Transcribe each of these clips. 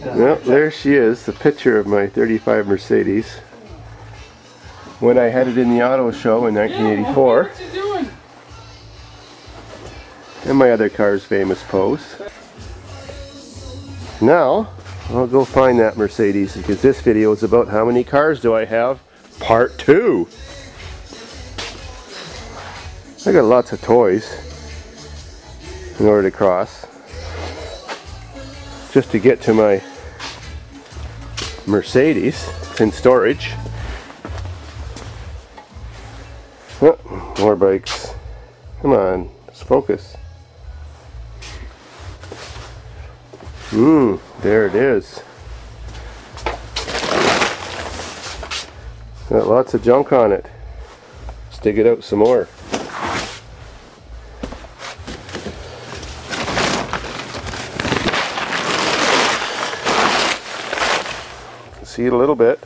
Well, there she is, the picture of my 35 Mercedes. When I had it in the auto show in 1984. What you doing? And my other car's famous pose. Now, I'll go find that Mercedes because this video is about how many cars do I have, part two. I got lots of toys in order to cross. Just to get to my Mercedes, it's in storage. Oh, more bikes. Come on, let's focus. Mmm, there it is. Got lots of junk on it. Let's dig it out some more. See it a little bit.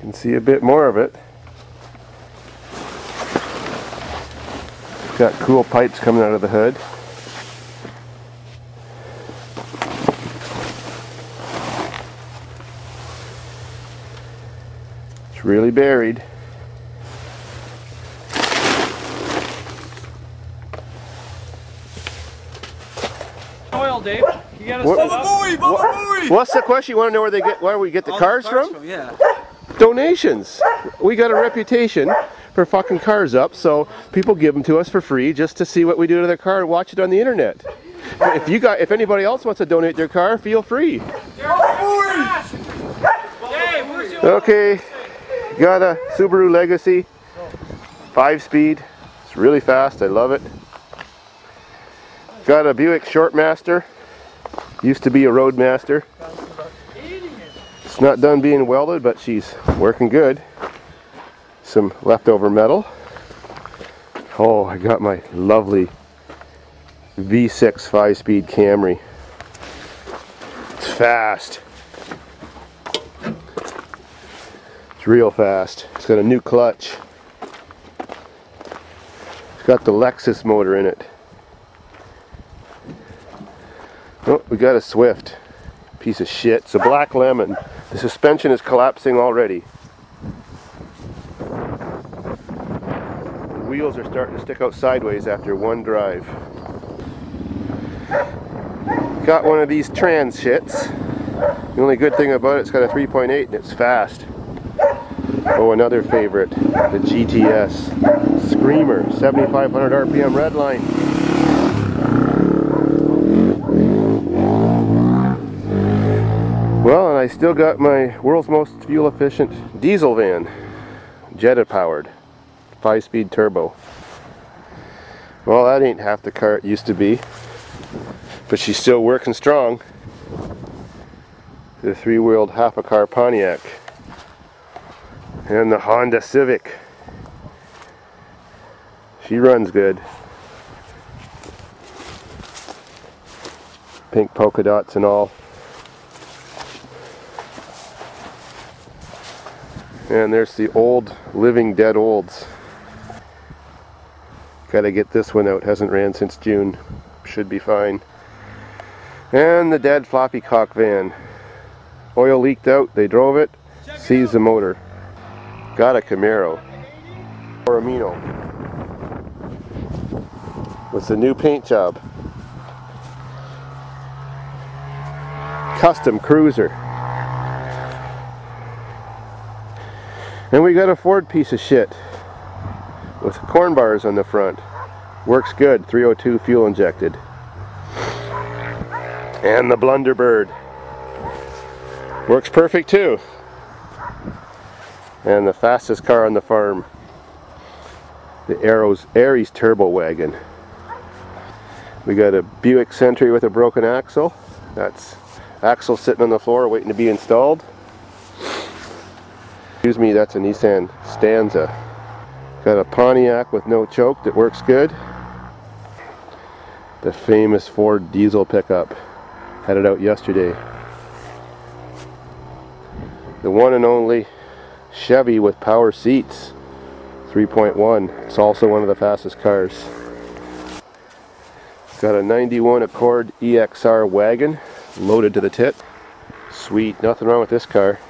can see a bit more of it. Got cool pipes coming out of the hood. It's really buried. Oil, Dave. You gotta What- set up. Boy, Baba What's the question? You want to know where they get where we get the All cars from? Yeah. Donations. We got a reputation for fucking cars up, so people give them to us for free just to see what we do to their car and watch it on the internet. If you got, if anybody else wants to donate their car, feel free. Dave, where's your Okay, got a Subaru Legacy, five speed. It's really fast. I love it. Got a Buick Shortmaster. Used to be a Roadmaster. It's not done being welded, but she's working good. Some leftover metal. Oh, I got my lovely V6 five-speed Camry. It's fast. It's real fast. It's got a new clutch. It's got the Lexus motor in it. Oh, we got a Swift. Piece of shit. It's a black lemon. The suspension is collapsing already. The wheels are starting to stick out sideways after one drive. Got one of these trans shits. The only good thing about it, it's got a 3.8 and it's fast. Oh, another favorite, the GTS Screamer, 7,500 RPM redline. I still got my world's most fuel efficient diesel van, Jetta powered, 5 speed turbo. Well, that ain't half the car it used to be, but she's still working strong. The three wheeled half a car Pontiac and the Honda Civic. She runs good. Pink polka dots and all. And there's the old Living Dead Olds. Gotta get this one out. Hasn't ran since June. Should be fine. And the dead floppy cock van. Oil leaked out. They drove it. Seized the motor. Got a Camaro. Or Amino. With the new paint job. Custom Cruiser. And we got a Ford piece of shit. With corn bars on the front. Works good. 302 fuel injected. And the Blunderbird. Works perfect too. And the fastest car on the farm. The Arrows Aries Turbo Wagon. We got a Buick Century with a broken axle. That's axle sitting on the floor waiting to be installed. Excuse me, that's a Nissan Stanza. Got a Pontiac with no choke that works good. The famous Ford diesel pickup. Had it out yesterday. The one and only Chevy with power seats. 3.1. It's also one of the fastest cars. Got a 91 Accord EXR wagon loaded to the tit. Sweet, nothing wrong with this car.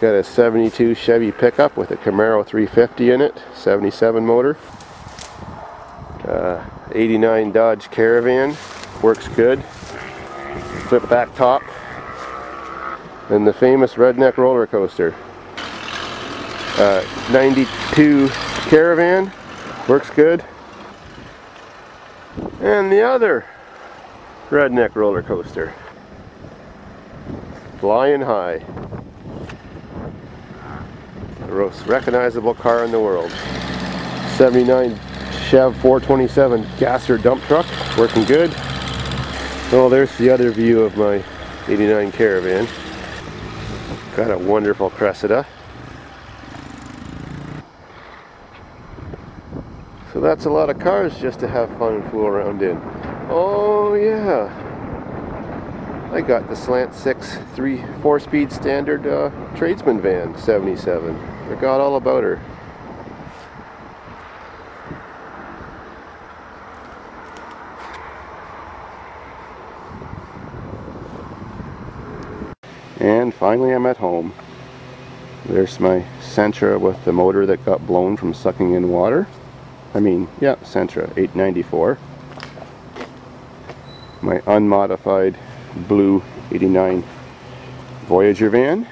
Got a 72 Chevy pickup with a Camaro 350 in it, 77 motor. Uh, 89 Dodge Caravan, works good. Flip back top. And the famous redneck roller coaster. Uh, 92 Caravan, works good. And the other redneck roller coaster. Flying high. The most recognizable car in the world. 79 Chev 427 gasser dump truck, working good. Oh, there's the other view of my 89 Caravan. Got a wonderful Cressida. So that's a lot of cars just to have fun and fool around in. Oh yeah. I got the Slant 6 3 4 speed standard uh, tradesman van 77. Forgot all about her. And finally I'm at home. There's my Sentra with the motor that got blown from sucking in water. I mean, yeah, Sentra 894. My unmodified blue 89 Voyager van.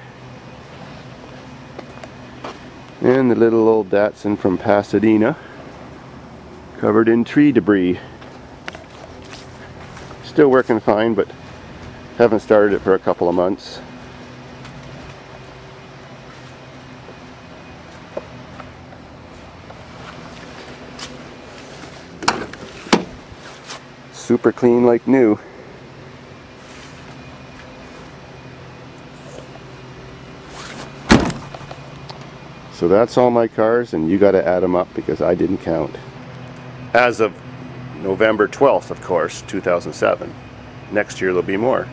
And the little old Datsun from Pasadena covered in tree debris. Still working fine, but haven't started it for a couple of months. super clean like new. So that's all my cars and you got to add them up because I didn't count. As of November 12th, of course, 2007. Next year there'll be more.